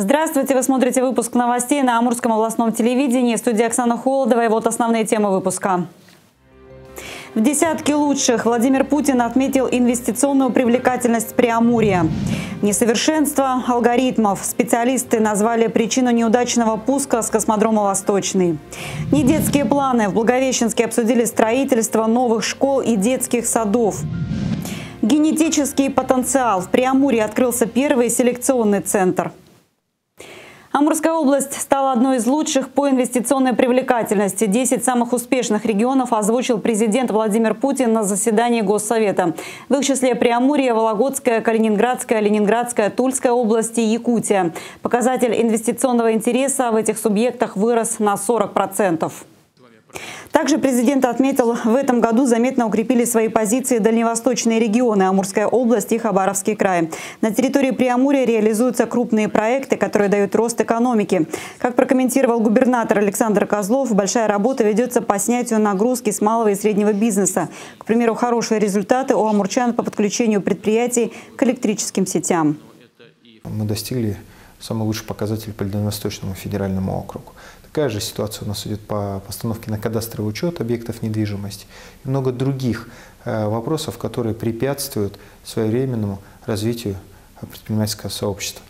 Здравствуйте, вы смотрите выпуск новостей на Амурском областном телевидении. Студия Оксана Холодова и вот основные темы выпуска. В десятке лучших Владимир Путин отметил инвестиционную привлекательность Преамурья. Несовершенство алгоритмов специалисты назвали причину неудачного пуска с космодрома «Восточный». Недетские планы. В Благовещенске обсудили строительство новых школ и детских садов. Генетический потенциал. В Преамурье открылся первый селекционный центр. Амурская область стала одной из лучших по инвестиционной привлекательности. Десять самых успешных регионов озвучил президент Владимир Путин на заседании Госсовета. В их числе Приамурье, Вологодская, Калининградская, Ленинградская, Тульская области Якутия. Показатель инвестиционного интереса в этих субъектах вырос на 40%. Также президент отметил, в этом году заметно укрепили свои позиции дальневосточные регионы, Амурская область и Хабаровский край. На территории Приамурья реализуются крупные проекты, которые дают рост экономики. Как прокомментировал губернатор Александр Козлов, большая работа ведется по снятию нагрузки с малого и среднего бизнеса. К примеру, хорошие результаты у амурчан по подключению предприятий к электрическим сетям. Мы достигли самый лучший показатель по Дальневосточному федеральному округу. Такая же ситуация у нас идет по постановке на кадастровый учет объектов недвижимости и много других э, вопросов, которые препятствуют своевременному развитию предпринимательского сообщества.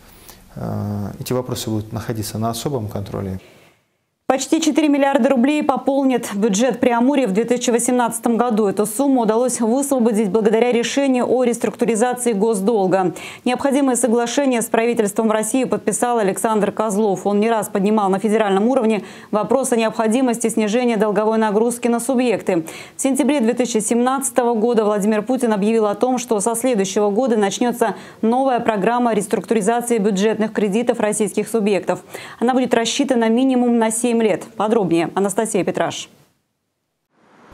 Э, эти вопросы будут находиться на особом контроле. Почти 4 миллиарда рублей пополнит бюджет Приамурья в 2018 году. Эту сумму удалось высвободить благодаря решению о реструктуризации госдолга. Необходимые соглашения с правительством России подписал Александр Козлов. Он не раз поднимал на федеральном уровне вопрос о необходимости снижения долговой нагрузки на субъекты. В сентябре 2017 года Владимир Путин объявил о том, что со следующего года начнется новая программа реструктуризации бюджетных кредитов российских субъектов. Она будет рассчитана минимум на 7 7 лет. Подробнее Анастасия Петраш.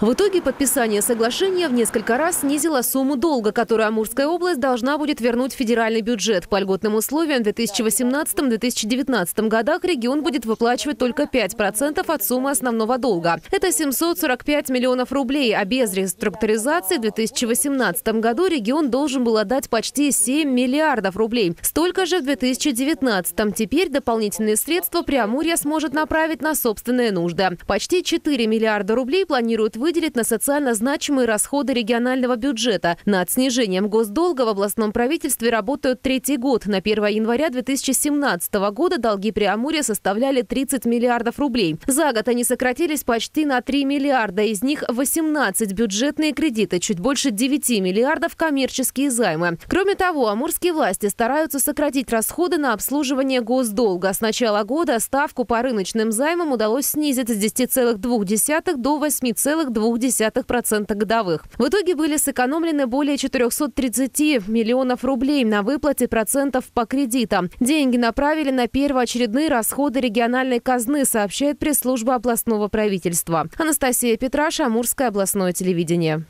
В итоге подписание соглашения в несколько раз снизило сумму долга, которую Амурская область должна будет вернуть в федеральный бюджет. По льготным условиям в 2018-2019 годах регион будет выплачивать только 5% от суммы основного долга. Это 745 миллионов рублей, а без реструктуризации в 2018 году регион должен был отдать почти 7 миллиардов рублей. Столько же в 2019. Теперь дополнительные средства Преамурья сможет направить на собственные нужды. Почти 4 миллиарда рублей планируют выделить на социально значимые расходы регионального бюджета. Над снижением госдолга в областном правительстве работают третий год. На 1 января 2017 года долги Преамурья составляли 30 миллиардов рублей. За год они сократились почти на 3 миллиарда. Из них 18 бюджетные кредиты, чуть больше 9 миллиардов коммерческие займы. Кроме того, амурские власти стараются сократить расходы на обслуживание госдолга. С начала года ставку по рыночным займам удалось снизить с 10,2 до 8,2 0,2% годовых. В итоге были сэкономлены более 430 миллионов рублей на выплате процентов по кредитам. Деньги направили на первоочередные расходы региональной казны, сообщает пресс-служба областного правительства. Анастасия Петраша, Амурское областное телевидение.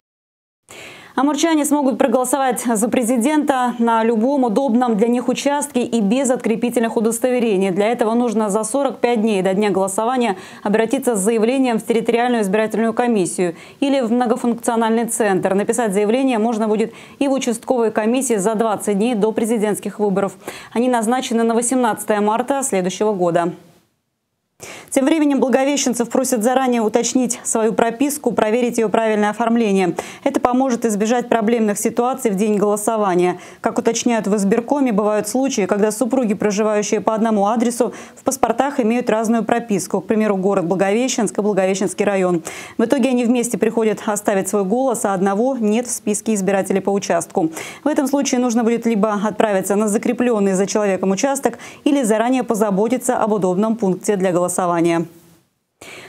Амурчане смогут проголосовать за президента на любом удобном для них участке и без открепительных удостоверений. Для этого нужно за 45 дней до дня голосования обратиться с заявлением в территориальную избирательную комиссию или в многофункциональный центр. Написать заявление можно будет и в участковой комиссии за 20 дней до президентских выборов. Они назначены на 18 марта следующего года. Тем временем благовещенцев просят заранее уточнить свою прописку, проверить ее правильное оформление. Это поможет избежать проблемных ситуаций в день голосования. Как уточняют в избиркоме, бывают случаи, когда супруги, проживающие по одному адресу, в паспортах имеют разную прописку. К примеру, город Благовещенск и Благовещенский район. В итоге они вместе приходят оставить свой голос, а одного нет в списке избирателей по участку. В этом случае нужно будет либо отправиться на закрепленный за человеком участок, или заранее позаботиться об удобном пункте для голосования образования.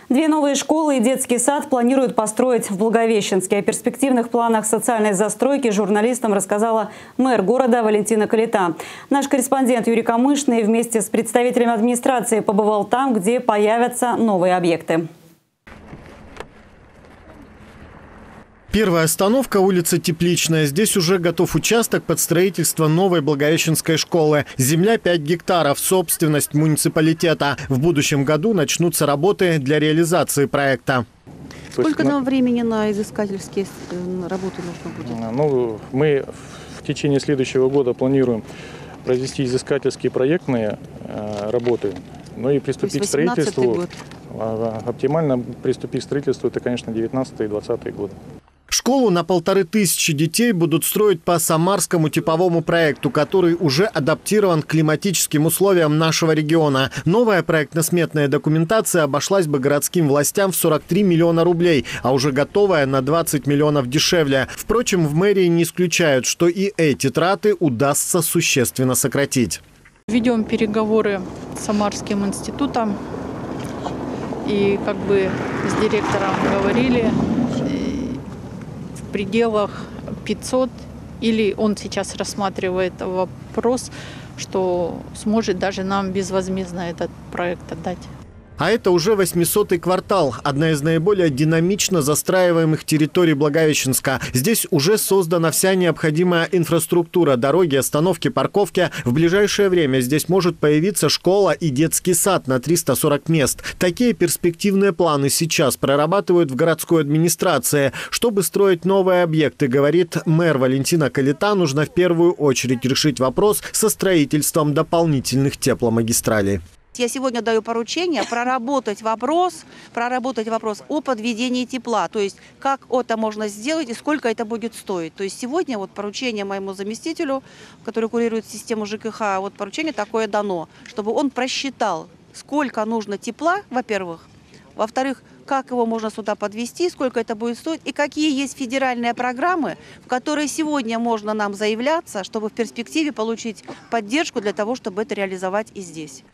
Две новые школы и детский сад планируют построить в Благовещенске. О перспективных планах социальной застройки журналистам рассказала мэр города Валентина Калита. Наш корреспондент Юрий Камышный вместе с представителями администрации побывал там, где появятся новые объекты. Первая остановка – улица Тепличная. Здесь уже готов участок под строительство новой Благовещенской школы. Земля 5 гектаров, собственность муниципалитета. В будущем году начнутся работы для реализации проекта. Сколько нам времени на изыскательские э, работы нужно будет? Ну, мы в течение следующего года планируем произвести изыскательские проектные э, работы, ну и приступить к строительству. Год. А, оптимально приступить к строительству это, конечно, 19 и 20 годы. Школу на полторы тысячи детей будут строить по самарскому типовому проекту, который уже адаптирован к климатическим условиям нашего региона. Новая проектно-сметная документация обошлась бы городским властям в 43 миллиона рублей, а уже готовая на 20 миллионов дешевле. Впрочем, в мэрии не исключают, что и эти траты удастся существенно сократить. Ведем переговоры с Самарским институтом и как бы с директором говорили, пределах 500, или он сейчас рассматривает вопрос, что сможет даже нам безвозмездно этот проект отдать. А это уже 800-й квартал, одна из наиболее динамично застраиваемых территорий Благовещенска. Здесь уже создана вся необходимая инфраструктура, дороги, остановки, парковки. В ближайшее время здесь может появиться школа и детский сад на 340 мест. Такие перспективные планы сейчас прорабатывают в городской администрации. Чтобы строить новые объекты, говорит мэр Валентина Калита, нужно в первую очередь решить вопрос со строительством дополнительных тепломагистралей. Я сегодня даю поручение проработать вопрос, проработать вопрос о подведении тепла, то есть как это можно сделать и сколько это будет стоить. То есть сегодня вот поручение моему заместителю, который курирует систему ЖКХ, вот поручение такое дано, чтобы он просчитал, сколько нужно тепла, во-первых, во-вторых, как его можно сюда подвести, сколько это будет стоить, и какие есть федеральные программы, в которые сегодня можно нам заявляться, чтобы в перспективе получить поддержку для того, чтобы это реализовать и здесь.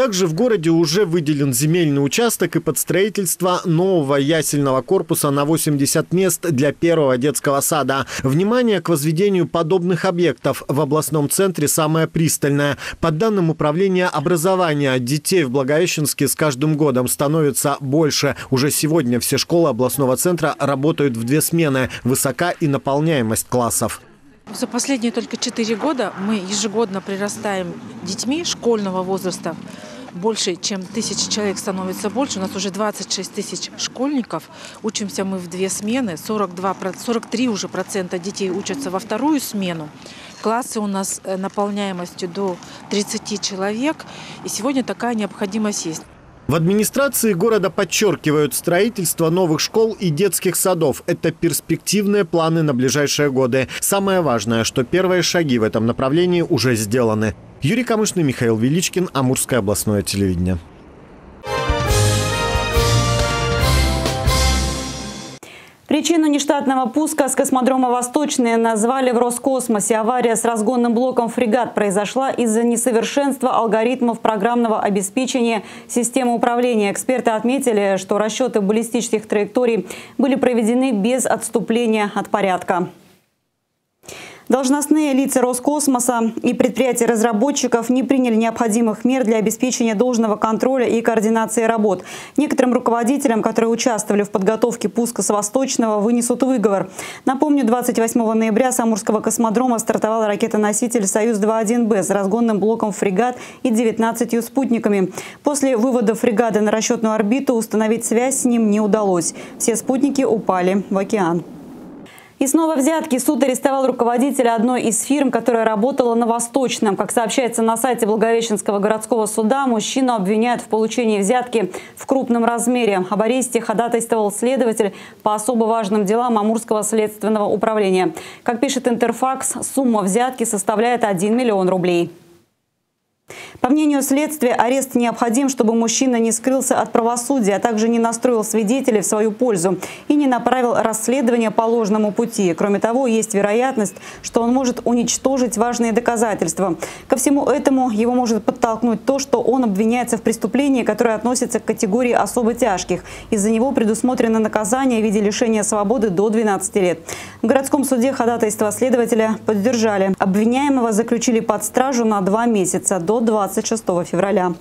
Также в городе уже выделен земельный участок и под строительство нового ясельного корпуса на 80 мест для первого детского сада. Внимание к возведению подобных объектов в областном центре самое пристальное. По данным Управления образования, детей в Благовещенске с каждым годом становится больше. Уже сегодня все школы областного центра работают в две смены. Высока и наполняемость классов. За последние только четыре года мы ежегодно прирастаем детьми школьного возраста больше, чем тысяч человек становится больше. У нас уже 26 тысяч школьников. Учимся мы в две смены. 42, 43 уже процента детей учатся во вторую смену. Классы у нас э, наполняемостью до 30 человек. И сегодня такая необходимость есть. В администрации города подчеркивают, строительство новых школ и детских садов – это перспективные планы на ближайшие годы. Самое важное, что первые шаги в этом направлении уже сделаны. Юрий Камышный, Михаил Величкин, Амурское областное телевидение. Причину нештатного пуска с космодрома «Восточный» назвали в Роскосмосе. Авария с разгонным блоком «Фрегат» произошла из-за несовершенства алгоритмов программного обеспечения системы управления. Эксперты отметили, что расчеты баллистических траекторий были проведены без отступления от порядка. Должностные лица Роскосмоса и предприятия разработчиков не приняли необходимых мер для обеспечения должного контроля и координации работ. Некоторым руководителям, которые участвовали в подготовке пуска с Восточного, вынесут выговор. Напомню, 28 ноября с Амурского космодрома стартовал ракетоноситель «Союз-2.1Б» с разгонным блоком «Фрегат» и 19 спутниками. После вывода фрегата на расчетную орбиту установить связь с ним не удалось. Все спутники упали в океан. И снова взятки. Суд арестовал руководителя одной из фирм, которая работала на Восточном. Как сообщается на сайте Благовещенского городского суда, мужчину обвиняют в получении взятки в крупном размере. Об аресте ходатайствовал следователь по особо важным делам Амурского следственного управления. Как пишет Интерфакс, сумма взятки составляет 1 миллион рублей. По мнению следствия, арест необходим, чтобы мужчина не скрылся от правосудия, а также не настроил свидетелей в свою пользу и не направил расследование по ложному пути. Кроме того, есть вероятность, что он может уничтожить важные доказательства. Ко всему этому его может подтолкнуть то, что он обвиняется в преступлении, которое относится к категории особо тяжких. Из-за него предусмотрено наказание в виде лишения свободы до 12 лет. В городском суде ходатайство следователя поддержали. Обвиняемого заключили под стражу на два месяца до 26 февраля.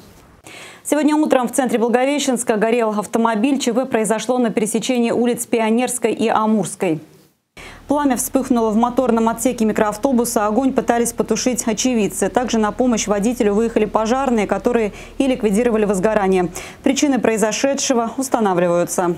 Сегодня утром в центре Благовещенска горел автомобиль. ЧП произошло на пересечении улиц Пионерской и Амурской. Пламя вспыхнуло в моторном отсеке микроавтобуса. Огонь пытались потушить очевидцы. Также на помощь водителю выехали пожарные, которые и ликвидировали возгорание. Причины произошедшего устанавливаются.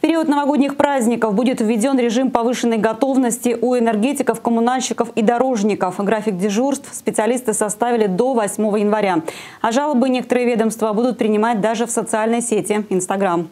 Период новогодних праздников будет введен режим повышенной готовности у энергетиков, коммунальщиков и дорожников. График дежурств специалисты составили до 8 января. А жалобы некоторые ведомства будут принимать даже в социальной сети Инстаграм.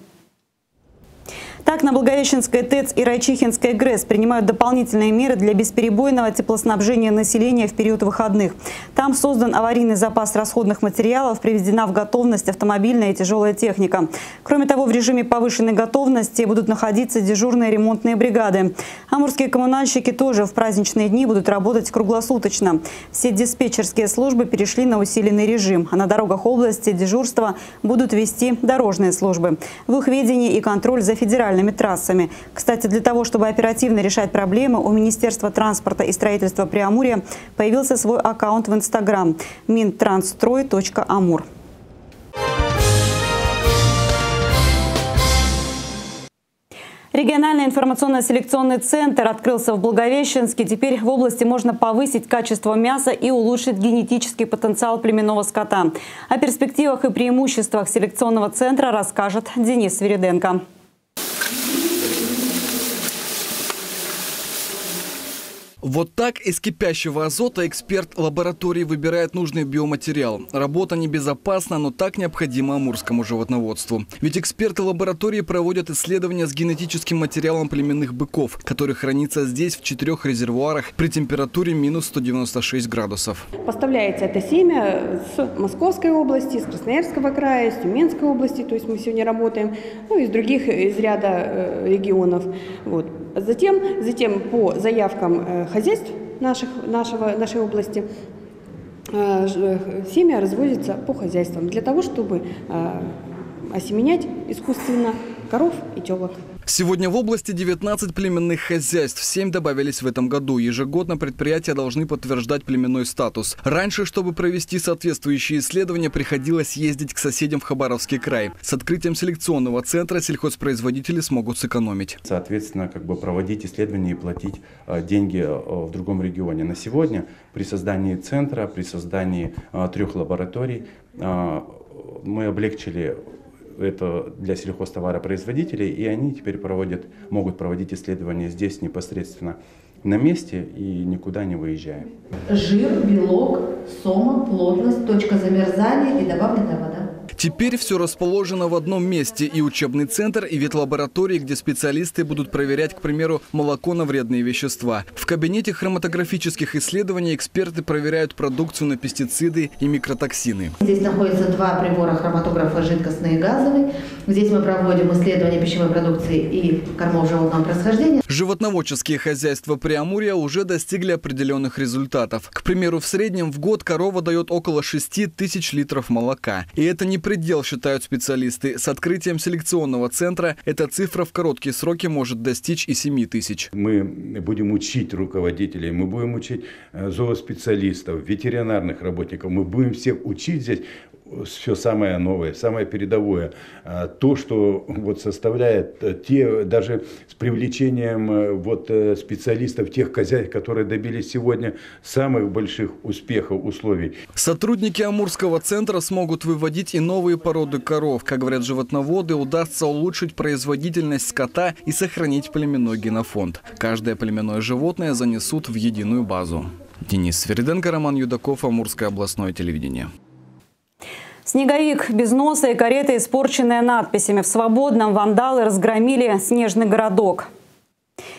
Так, на Благовещенской ТЭЦ и Райчихинской ГРЭС принимают дополнительные меры для бесперебойного теплоснабжения населения в период выходных. Там создан аварийный запас расходных материалов, приведена в готовность автомобильная и тяжелая техника. Кроме того, в режиме повышенной готовности будут находиться дежурные ремонтные бригады. Амурские коммунальщики тоже в праздничные дни будут работать круглосуточно. Все диспетчерские службы перешли на усиленный режим, а на дорогах области дежурства будут вести дорожные службы. В их ведении и контроль за федеральным федеральными трассами. Кстати, для того, чтобы оперативно решать проблемы, у Министерства транспорта и строительства Приамурья появился свой аккаунт в Инстаграм – минтрансстрой.амур. Региональный информационно-селекционный центр открылся в Благовещенске. Теперь в области можно повысить качество мяса и улучшить генетический потенциал племенного скота. О перспективах и преимуществах селекционного центра расскажет Денис Свириденко. Вот так из кипящего азота эксперт лаборатории выбирает нужный биоматериал. Работа небезопасна, но так необходима амурскому животноводству. Ведь эксперты лаборатории проводят исследования с генетическим материалом племенных быков, который хранится здесь в четырех резервуарах при температуре минус 196 градусов. Поставляется это семя с Московской области, с Красноярского края, с Тюменской области, то есть мы сегодня работаем, ну из других из ряда э, регионов. Вот. Затем, затем по заявкам э, хозяйств наших, нашего, нашей области э, э, семя разводится по хозяйствам для того, чтобы осеменять искусственно коров и телок. Сегодня в области 19 племенных хозяйств. 7 добавились в этом году. Ежегодно предприятия должны подтверждать племенной статус. Раньше, чтобы провести соответствующие исследования, приходилось ездить к соседям в Хабаровский край. С открытием селекционного центра сельхозпроизводители смогут сэкономить. Соответственно, как бы проводить исследования и платить э, деньги э, в другом регионе. На сегодня при создании центра, при создании э, трех лабораторий мы облегчили это для сельхозтоваропроизводителей, и они теперь проводят, могут проводить исследования здесь непосредственно на месте и никуда не выезжая. Жир, белок, сома, плотность, точка замерзания и добавленная вода. Теперь все расположено в одном месте – и учебный центр, и ветлаборатории, где специалисты будут проверять, к примеру, молоко на вредные вещества. В кабинете хроматографических исследований эксперты проверяют продукцию на пестициды и микротоксины. Здесь находятся два прибора хроматографа жидкостный и газовый. Здесь мы проводим исследования пищевой продукции и кормов животного происхождения. Животноводческие хозяйства Приамурья уже достигли определенных результатов. К примеру, в среднем в год корова дает около 6 тысяч литров молока. И это не предел, считают специалисты. С открытием селекционного центра эта цифра в короткие сроки может достичь и 7 тысяч. Мы будем учить руководителей, мы будем учить э, зооспециалистов, ветеринарных работников, мы будем всех учить здесь все самое новое, самое передовое. А, то, что вот составляет э, те, даже с привлечением э, вот э, специалистов, тех хозяев, которые добились сегодня самых больших успехов условий. Сотрудники Амурского центра смогут выводить и новые породы коров. Как говорят животноводы, удастся улучшить производительность скота и сохранить племенной генофонд. Каждое племенное животное занесут в единую базу. Денис Свериденко, Роман Юдаков, Амурское областное телевидение. Снеговик без носа и карета, испорченная надписями. В свободном вандалы разгромили снежный городок.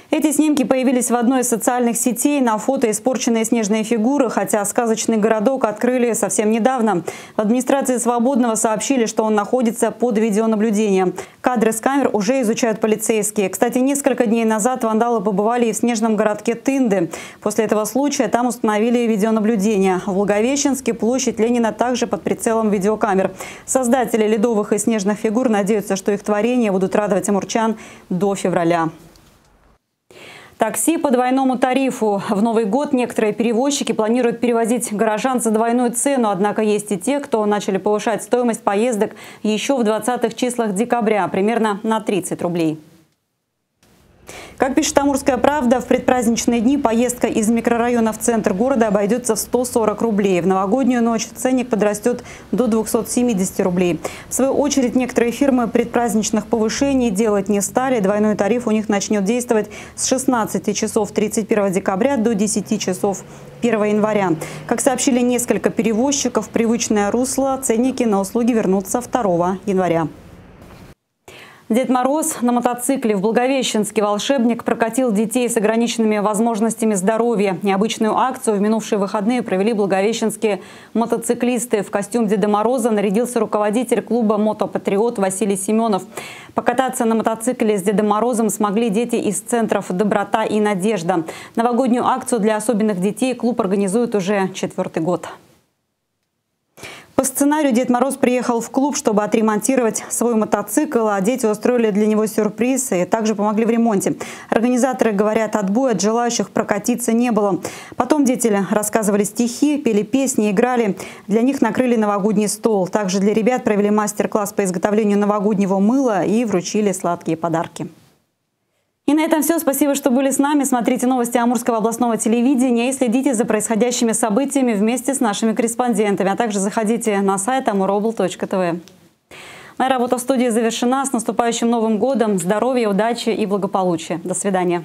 Эти снимки появились в одной из социальных сетей. На фото испорченные снежные фигуры, хотя сказочный городок открыли совсем недавно. В администрации «Свободного» сообщили, что он находится под видеонаблюдением. Кадры с камер уже изучают полицейские. Кстати, несколько дней назад вандалы побывали и в снежном городке Тынды. После этого случая там установили видеонаблюдение. В Благовещенске площадь Ленина также под прицелом видеокамер. Создатели ледовых и снежных фигур надеются, что их творения будут радовать амурчан до февраля. Такси по двойному тарифу. В Новый год некоторые перевозчики планируют перевозить горожан за двойную цену, однако есть и те, кто начали повышать стоимость поездок еще в 20-х числах декабря, примерно на 30 рублей. Как пишет «Амурская правда», в предпраздничные дни поездка из микрорайона в центр города обойдется в 140 рублей. В новогоднюю ночь ценник подрастет до 270 рублей. В свою очередь, некоторые фирмы предпраздничных повышений делать не стали. Двойной тариф у них начнет действовать с 16 часов 31 декабря до 10 часов 1 января. Как сообщили несколько перевозчиков, привычное русло ценники на услуги вернутся 2 января. Дед Мороз на мотоцикле в Благовещенске волшебник прокатил детей с ограниченными возможностями здоровья. Необычную акцию в минувшие выходные провели благовещенские мотоциклисты. В костюм Деда Мороза нарядился руководитель клуба «Мотопатриот» Василий Семенов. Покататься на мотоцикле с Дедом Морозом смогли дети из центров «Доброта» и «Надежда». Новогоднюю акцию для особенных детей клуб организует уже четвертый год. По сценарию Дед Мороз приехал в клуб, чтобы отремонтировать свой мотоцикл, а дети устроили для него сюрприз и также помогли в ремонте. Организаторы говорят, отбоя от желающих прокатиться не было. Потом дети рассказывали стихи, пели песни, играли. Для них накрыли новогодний стол. Также для ребят провели мастер-класс по изготовлению новогоднего мыла и вручили сладкие подарки. И на этом все. Спасибо, что были с нами. Смотрите новости Амурского областного телевидения и следите за происходящими событиями вместе с нашими корреспондентами. А также заходите на сайт amurobl.tv. Моя работа в студии завершена. С наступающим Новым годом. Здоровья, удачи и благополучия. До свидания.